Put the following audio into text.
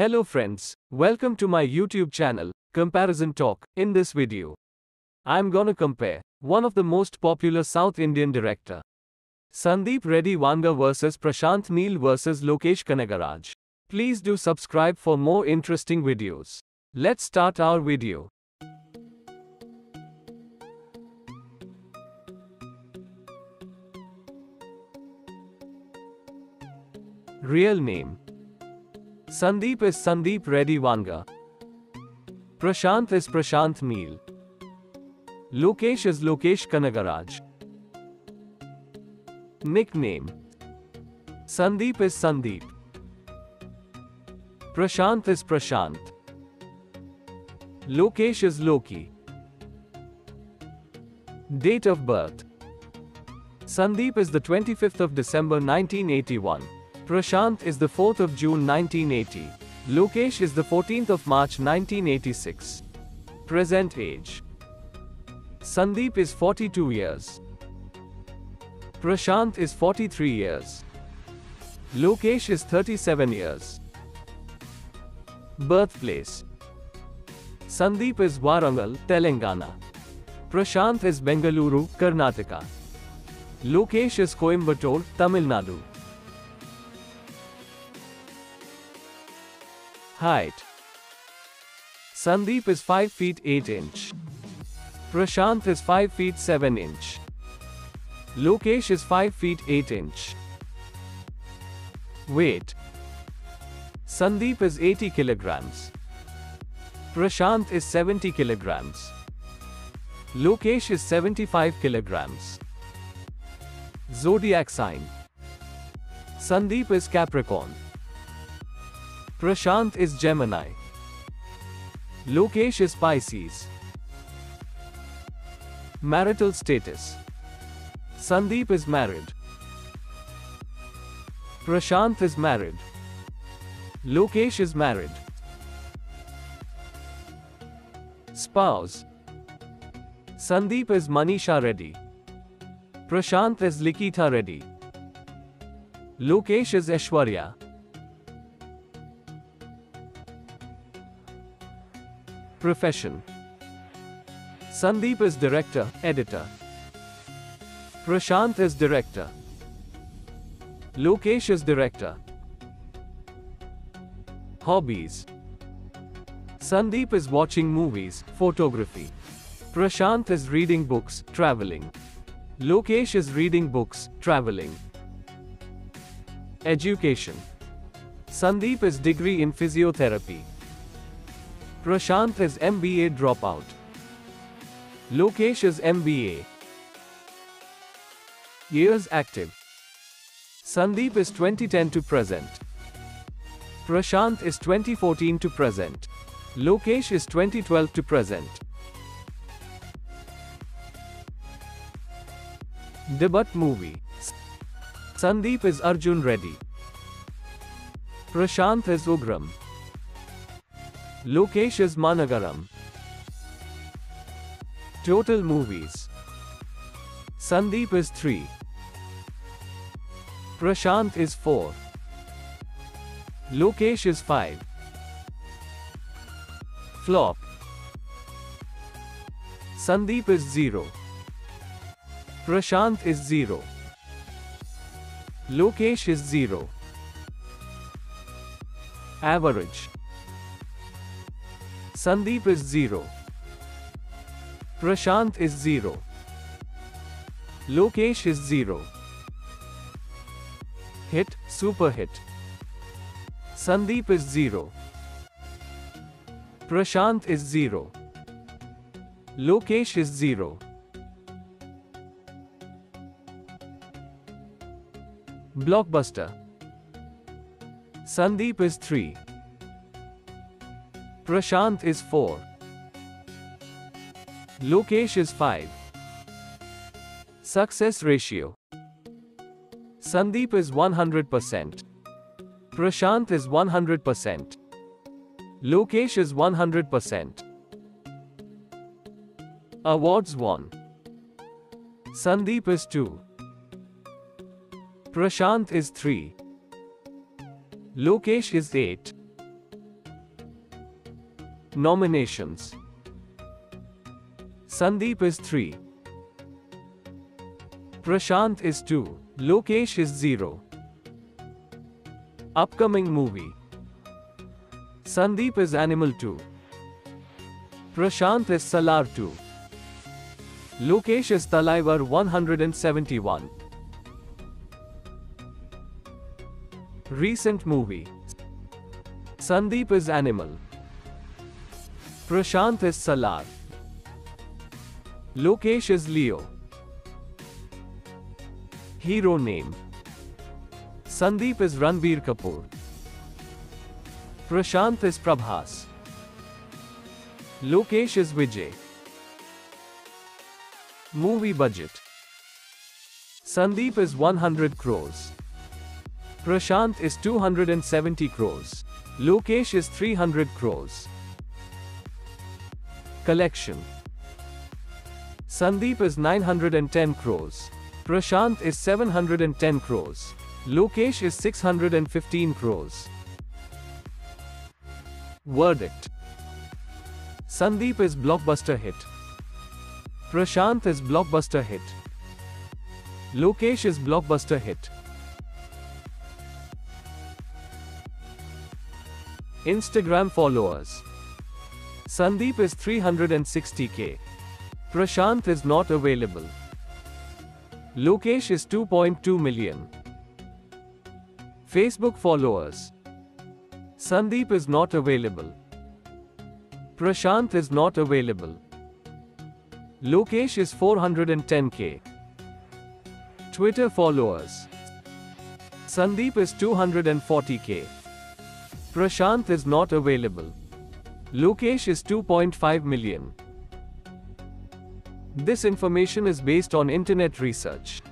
Hello friends, welcome to my YouTube channel, Comparison Talk. In this video, I'm gonna compare one of the most popular South Indian director, Sandeep Reddy Vanga versus Prashanth Neel versus Lokesh Kanagaraj. Please do subscribe for more interesting videos. Let's start our video. Real name Sandeep is Sandeep Reddy Vanga. Prashanth is Prashanth Neel. Lokesh is Lokesh Kanagaraj. Nickname Sandeep is Sandeep. Prashant is Prashant. Lokesh is Loki. Date of birth Sandeep is the 25th of December 1981. Prashanth is the 4th of June 1980. Lokesh is the 14th of March 1986. Present age Sandeep is 42 years. Prashanth is 43 years. Lokesh is 37 years. Birthplace Sandeep is Warangal, Telangana. Prashanth is Bengaluru, Karnataka. Lokesh is Coimbatore, Tamil Nadu. Height Sandeep is 5 feet 8 inch. Prashanth is 5 feet 7 inch. Lokesh is 5 feet 8 inch. Weight Sandeep is 80 kilograms. Prashanth is 70 kilograms. Lokesh is 75 kilograms. Zodiac sign Sandeep is Capricorn. Prashanth is Gemini. Lokesh is Pisces. Marital status Sandeep is married. Prashanth is married. Lokesh is married. Spouse Sandeep is Manisha Reddy. Prashanth is Likitha Reddy. Lokesh is Aishwarya. Profession Sandeep is director, editor. Prashanth is director. Lokesh is director. Hobbies Sandeep is watching movies, photography. Prashanth is reading books, traveling. Lokesh is reading books, traveling. Education Sandeep is degree in physiotherapy. Prashanth is MBA dropout. Lokesh is MBA. Years active. Sandeep is 2010 to present. Prashanth is 2014 to present. Lokesh is 2012 to present. Debut movie. Sandeep is Arjun Reddy. Prashanth is Ugramm. Lokesh is Maanagaram. Total movies. Sandeep is 3. Prashanth is 4. Lokesh is 5. Flop. Sandeep is 0. Prashanth is 0. Lokesh is 0. Average. Sandeep is 0. Prashanth is 0. Lokesh is 0. Hit, super hit. Sandeep is 0. Prashanth is 0. Lokesh is 0. Blockbuster. Sandeep is 3. Prashanth is 4. Lokesh is 5. Success ratio. Sandeep is 100%. Prashanth is 100%. Lokesh is 100%. Awards won. Sandeep is 2. Prashanth is 3. Lokesh is 8. Nominations Sandeep is 3. Prashanth is 2. Lokesh is 0. Upcoming movie Sandeep is Animal 2. Prashanth is Salaar 2. Lokesh is Thalaivar 171. Recent movie Sandeep is Animal. Prashanth is Salaar. Lokesh is Leo. Hero name Sandeep is Ranbir Kapoor. Prashanth is Prabhas. Lokesh is Vijay. Movie budget Sandeep is 100 crores. Prashanth is 270 crores. Lokesh is 300 crores. Collection Sandeep is 910 crores. Prashanth is 710 crores. Lokesh is 615 crores. Verdict Sandeep is blockbuster hit. Prashanth is blockbuster hit. Lokesh is blockbuster hit. Instagram followers Sandeep is 360k. Prashanth is not available. Lokesh is 2.2 million. Facebook followers Sandeep is not available. Prashanth is not available. Lokesh is 410k. Twitter followers Sandeep is 240k. Prashanth is not available. Lokesh is 2.5 million. This information is based on internet research.